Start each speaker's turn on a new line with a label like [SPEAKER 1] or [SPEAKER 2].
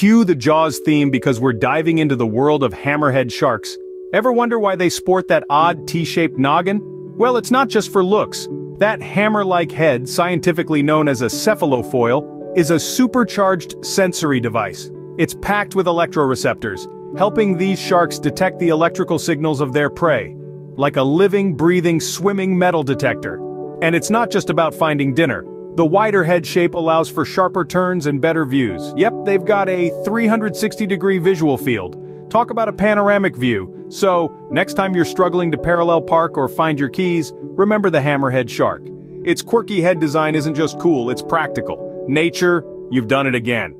[SPEAKER 1] Cue the Jaws theme because we're diving into the world of hammerhead sharks. Ever wonder why they sport that odd T-shaped noggin? Well, it's not just for looks. That hammer-like head, scientifically known as a cephalofoil, is a supercharged sensory device. It's packed with electroreceptors, helping these sharks detect the electrical signals of their prey, like a living, breathing, swimming metal detector. And it's not just about finding dinner. The wider head shape allows for sharper turns and better views. Yep, they've got a 360-degree visual field. Talk about a panoramic view. So, next time you're struggling to parallel park or find your keys, remember the hammerhead shark. Its quirky head design isn't just cool, it's practical. Nature, you've done it again.